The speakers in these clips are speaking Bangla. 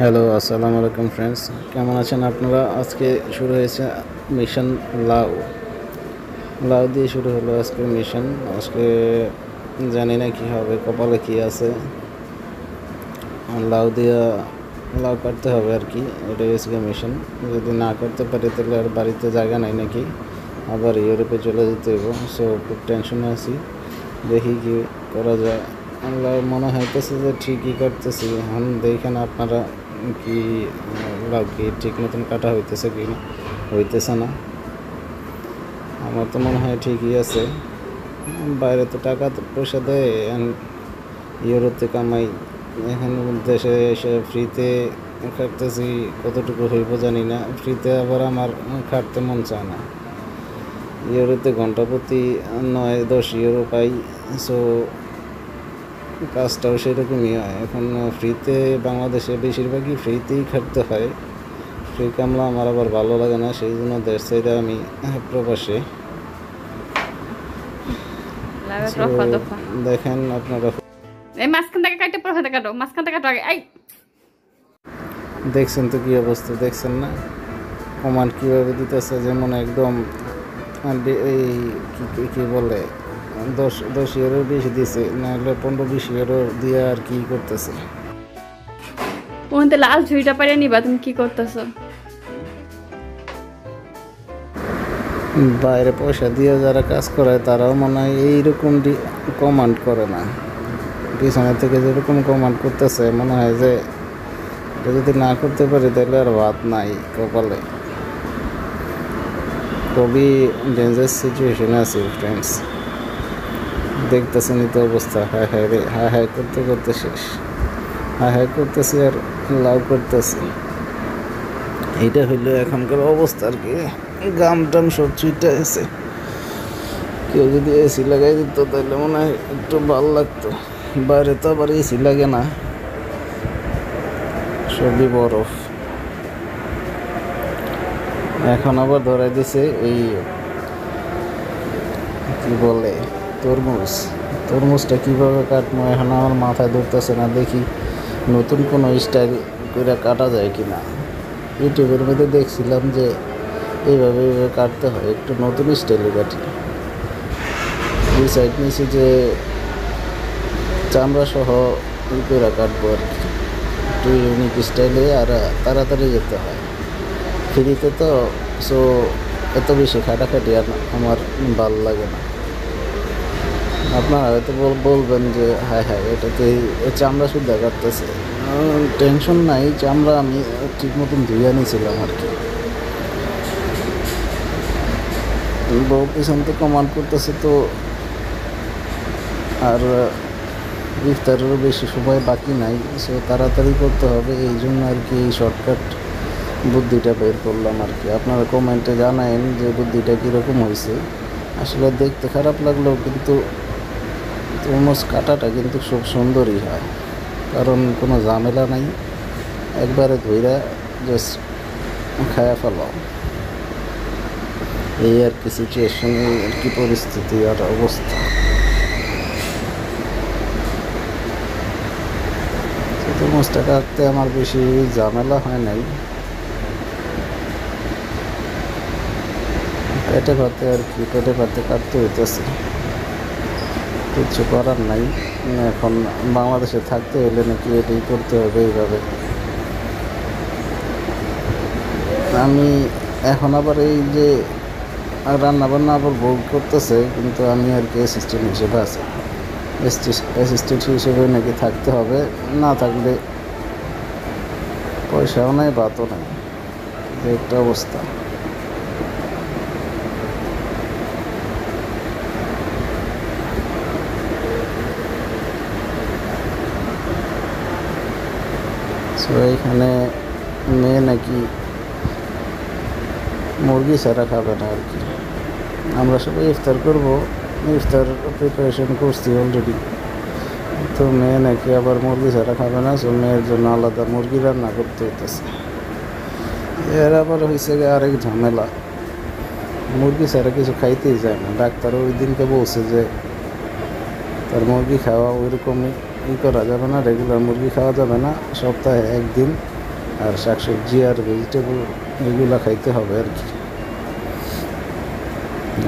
হ্যালো আসসালামু আলাইকুম ফ্রেন্ডস কেমন আছেন আপনারা? আজকে শুরু হয়েছে মিশন লাউ। লাউ দিয়ে শুরু হলো আজকে মিশন আজকে জানি না কী হবে, কপালে কী আছে। লাউ দিয়ে লাউ কাটতে হবে আর কি, এটাই হচ্ছে মিশন যদি না করতে পারি তাহলে আর বাড়িতে জায়গা নাই নাকি? আবার ইউরোপে চলে যেতে হবে সো খুব টেনশনে আছি। দেখি কি করা যায়। আল্লাহ মনে হইতেছে যে ঠিকই করতেছি। এখন দেখেন আপনারা কি লাউ ঠিক মতন কাটা হইতেছে কি, হইতেছে না। আমার তো মনে হয় ঠিকই আছে। বাইরে তো টাকা পয়সা দেয় ইউরোতে কামাই, এখন দেশে এসে ফ্রিতে খাটতেছি, কতটুকু হইব জানি না। ফ্রিতে আবার আমার খাটতে মন চায় না। ইউরোতে ঘণ্টা প্রতি নয়, দশ ইউরো পাই সো কাজটাও সেরকমই হয়। এখন ফ্রিতে বাংলাদেশে বেশিরভাগই ফ্রিতেই খাটতে হয়। ফ্রি কামলা আমার আবার ভালো লাগে না সেই জন্য দেশ সাইডে আমি প্রবাসে। দেখেন আপনারা এই মাঝখান থেকে পরে কাটো মাঝখান থেকে কাটো আগে এই। দেখছেন তো কী অবস্থা দেখছেন না? কমান্ড কীভাবে দিতেছে যেমন একদম এই কি বলে? দশ দশ ইউরো বেশি দিছে নাহলে পনেরো বিশ ইউরো দিয়ে আর কি করতেছে? লাল ঝুড়িটা পারিয়ে নিবা তুমি কি করতেছো? বাইরে পয়সা দিয়ে যারা কাজ করে তারাও মনে হয় এইরকম কমান্ড করে না। পিছনে থেকে যেরকম কমান্ড করতেছে মনে হয় যে যদি না করতে পারি তাহলে আর ভাত নাই কপালে। খুবই ডেঞ্জার সিচুয়েশনে আছি ফ্রেন্ডস দেখতেছেন তো অবস্থা। হায় হায় রে, হায় হায় করতে করতে শেষ। হায় হায় করতেছি আর লাভ করতেছি। এইটা হইল এখনকার অবস্থা আর কি। গাম টাম সব চুইটা এসে কেউ যদি এসি লাগাই দিত তাহলে মনে হয় একটু ভালো লাগতো। বাইরে তো আবার এসি লাগে না। সবই বরফ। এখন আবার ধরাই দিছে এই, কি বলে? তরমুজ। তরমুজটা কীভাবে কাটবো? এখন আমার মাথায় ধরতেছে না, দেখি নতুন কোনো স্টাইল করে কাটা যায় কি না ইউটিউবের মধ্যে দেখছিলাম যে এইভাবে এইভাবে কাটতে হয়, একটু নতুন স্টাইলে কাটি। ডিসাইড নিয়েছি যে চামড়া সহ করে কাটবো আর কি। একটু ইউনিক স্টাইলে আর তাড়াতাড়ি যেতে হয়। ফ্রিতে তো সো এত বেশি খাটাখাটি আর আমার ভালো লাগে না। আপনারা হয়তো বল- বলবেন যে হ্যাঁ হ্যাঁ এটাতে চামড়া শুদ্ধ কাটতেছে। টেনশন নাই, চামড়া আমি ঠিক মতন ধুয়ে নিয়েছিলাম আর কি। বউ পিছন তো কমান্ড করতেছে তো, আর ইফতারেরও বেশি সময় বাকি নাই, সো তাড়াতাড়ি করতে হবে। এই জন্য আর কি এই শর্টকাট বুদ্ধিটা বের করলাম আর কি। আপনারা কমেন্টে জানায়েন যে বুদ্ধিটা কীরকম হয়েছে আসলে দেখতে খারাপ লাগলেও কিন্তু তরমুজ কাটাটা কিন্তু খুব সুন্দরই হয়। কারণ কোনো ঝামেলা নাই। একবারে ধইরা জাস্ট খায়া ফেলাও। এই আর কি সিচুয়েশন আর কি পরিস্থিতি আর অবস্থা। তো তরমুজটা কাটতে আমার বেশি ঝামেলা হয় নাই। পেটে ভাতে আর কি, পেটে ভাতে কাটতে হইতেছে। কিচ্ছু করার নাই। এখন বাংলাদেশে থাকতে হলে নাকি এটাই করতে হবে এইভাবে। আমি এখন আবার এই যে রান্না বান্না আবার ভোগ করতেছে, কিন্তু আমি আর কি অ্যাসিস্ট্যান্ট হিসেবে আছি। অ্যাসিস্ট্যান্ট হিসেবে নাকি থাকতে হবে। না থাকলে পয়সাও নাই, ভাতও নাই। একটা অবস্থা সো এখানে মেয়ে নাকি মুরগি ছাড়া খাবে না আর কি। আমরা সবাই ইফতার করব। ইফতার প্রিপারেশন করছি অলরেডি তো মেয়ে নাকি আবার মুরগি ছাড়া খাবে না সো মেয়ের জন্য আলাদা মুরগি রান্না করতে হইতেছে। এর আবার হয়েছে আরেক ঝামেলা। মুরগি ছাড়া কিছু খাইতেই যায় না। ডাক্তার ওই দিনকে বলছে যে, তার মুরগি খাওয়া ওইরকমই ই করা যাবে না রেগুলার মুরগি খাওয়া যাবে না, সপ্তাহে একদিন। আর শাকসবজি আর ভেজিটেবল এগুলো খাইতে হবে আর কি।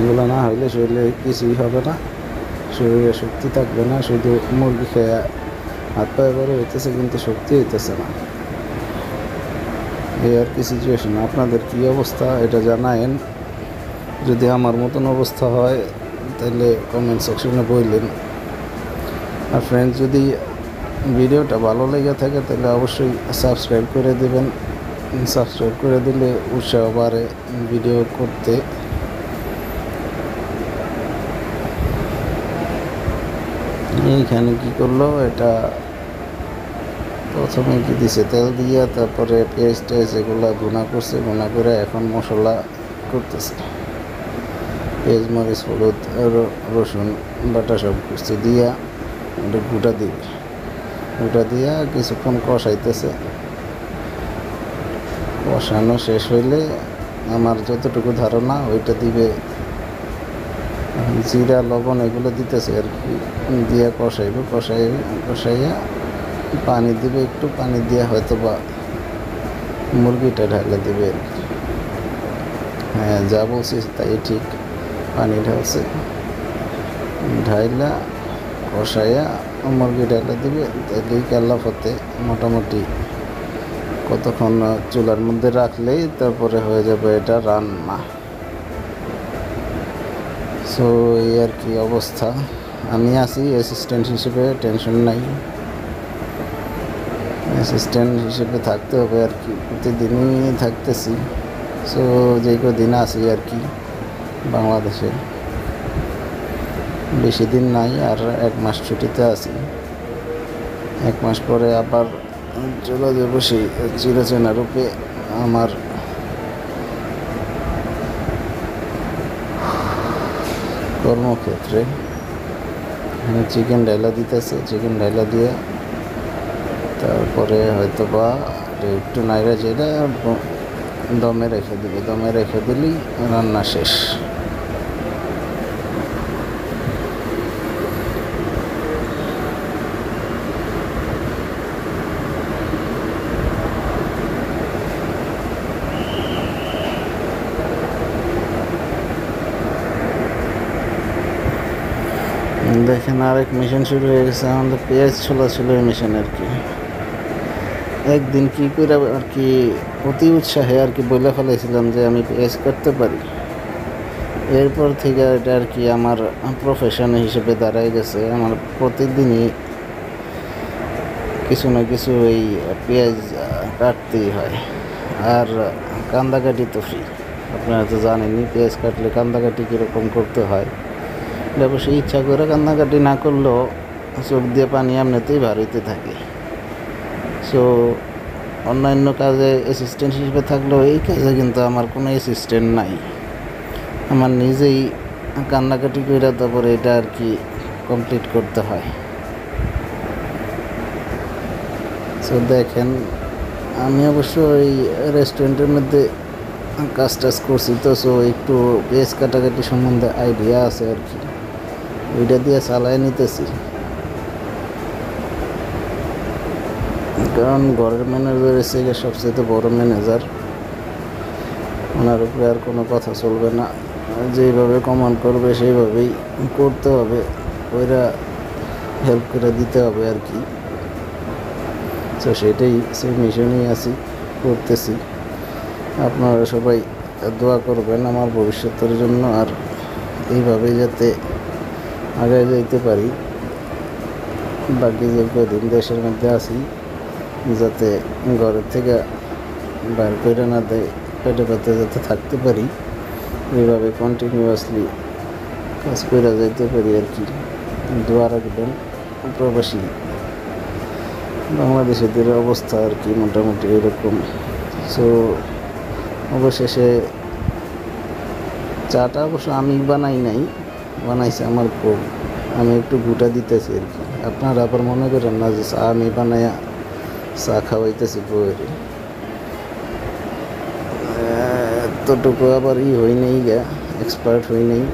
এগুলো না হইলে শরীরে কিছুই হবে না, শরীরে শক্তি থাকবে না, শুধু মুরগি খেয়ে হাত পায়ে বড় হইতেছে কিন্তু শক্তি হইতেছে না। এই আর কি সিচুয়েশন আপনাদের কি অবস্থা? এটা জানায়েন। যদি আমার মতন অবস্থা হয়, তাহলে কমেন্ট সেকশনে বললেন। আর ফ্রেন্ডস যদি ভিডিওটা ভালো লেগে থাকে, তাহলে অবশ্যই সাবস্ক্রাইব করে দেবেন। সাবস্ক্রাইব করে দিলে উৎসাহ বাড়ে ভিডিও করতে। এইখানে কি করল? এটা প্রথমে কি দিছে? তেল দিয়ে, তারপরে পেঁয়াজ টেজ এগুলো গুণা করছে গুণা করে এখন মশলা করতেছে। পেঁয়াজ, মরিচ, হলুদ রসুন, বাটা সব কিছু দিয়া এটা গুঁটা দিবে গুঁটা দিয়া কিছুক্ষণ কষাইতেছে। কষানো শেষ হইলে আমার যতটুকু ধারণা ওইটা দিবে। জিরা, লবণ এগুলো দিতেছে আর কি। দিয়া কষাইবে, কষাই, কষাইয়া পানি দিবে, একটু পানি দিয়ে হয়তো বা মুরগিটা ঢালে দিবে আর কি। হ্যাঁ যা বলছি তাই ঠিক। পানি ঢালছে। ঢাইলা কষাইয়া মুরগি ঢালে দিবে তাহলেই কাল্লা ফতে মোটামুটি কতক্ষণ চুলার মধ্যে রাখলেই তারপরে হয়ে যাবে এটা রান্না। সো এই আর কি অবস্থা। আমি আছি অ্যাসিস্ট্যান্ট হিসেবে টেনশন নাই। অ্যাসিস্ট্যান্ট হিসেবে থাকতে হবে আর কি, প্রতিদিনই থাকতেছি। সো যে কদিন আসি আর কি, বাংলাদেশে। বেশি দিন নাই আর এক মাস ছুটিতে আছি। এক মাস পরে আবার চলে যাব সেই চিরচেনা রূপে আমার কর্মক্ষেত্রে চিকেন ডাইলা দিতেছে। চিকেন ডাইলা দিয়ে তারপরে হয়তো বা একটু নাইরা যেটা দমে রেখে দিবে। দমে রেখে দিলেই রান্না শেষ। দেখেন আরেক মেশিন শুরু হয়ে গেছে। আমাদের পেঁয়াজ ছোলা ছিল এই মেশিন আর কি একদিন কি করে আর কি অতি উৎসাহে আর কি বলে ফেলেছিলাম যে আমি পেঁয়াজ করতে পারি। এরপর থেকে এটা আর কি আমার প্রফেশন হিসেবে দাঁড়ায় গেছে। আমার প্রতিদিনই কিছু না কিছু এই পেঁয়াজ কাটতেই হয়। আর কান্দাকাটি তো ফ্রি আপনারা তো জানেনই, পেঁয়াজ কাটলে কান্দাকাটি কীরকম করতে হয়। অবশ্যই ইচ্ছা করে কান্নাকাটি না করলেও চোখ দিয়ে পানি এমনিতেই হইতে থাকে। সো অন্যান্য কাজে অ্যাসিস্ট্যান্ট হিসেবে থাকলেও এই কাজে কিন্তু আমার কোনো অ্যাসিস্ট্যান্ট নাই। আমার নিজেই কান্নাকাটি করে তারপরে এটা আর কি কমপ্লিট করতে হয়। সো দেখেন, আমি অবশ্য এই রেস্টুরেন্টের মধ্যে কাজ টাজ করছি, তো সো একটু পেঁয়াজ কাটাকাটি সম্বন্ধে আইডিয়া আছে আর কি। ওইটা দিয়ে চালায় নিতেছি। কারণ ঘরের ম্যানেজার এসে সবচেয়ে বড় ম্যানেজার ওনার উপরে আর কোনো কথা চলবে না। যেইভাবে কমান্ড করবে, সেইভাবেই করতে হবে। ওইরা হেল্প করে দিতে হবে আর কি। তো সেটাই, সেই মিশনেই আছি, করতেছি। আপনারা সবাই দোয়া করবেন আমার ভবিষ্যতের জন্য আর এইভাবে যাতে আগে যাইতে পারি। বাকি যে কদিন দেশের মধ্যে আছি, যাতে ঘরের থেকে বাইর করে না দেয়, পেটে পেতে যাতে থাকতে পারি, এইভাবে কন্টিনিউয়াসলি কাজ করে যাইতে পারি আর কি। দোয়া রাখবেন, প্রবাসী। বাংলাদেশিদের অবস্থা আর কি মোটামুটি এরকম। সো অবশেষে চাটা অবশ্য আমি বানাই নাই বানাইছে আমার বউ। আমি একটু গুটা দিতেছি আর কি। আপনারা আবার মনে করেন না যে চা আমি বানাইয়া চা খাওয়াইতেছি বউয়ের। এতটুকু আবার ই হই নেই গা এক্সপার্ট হই নেই।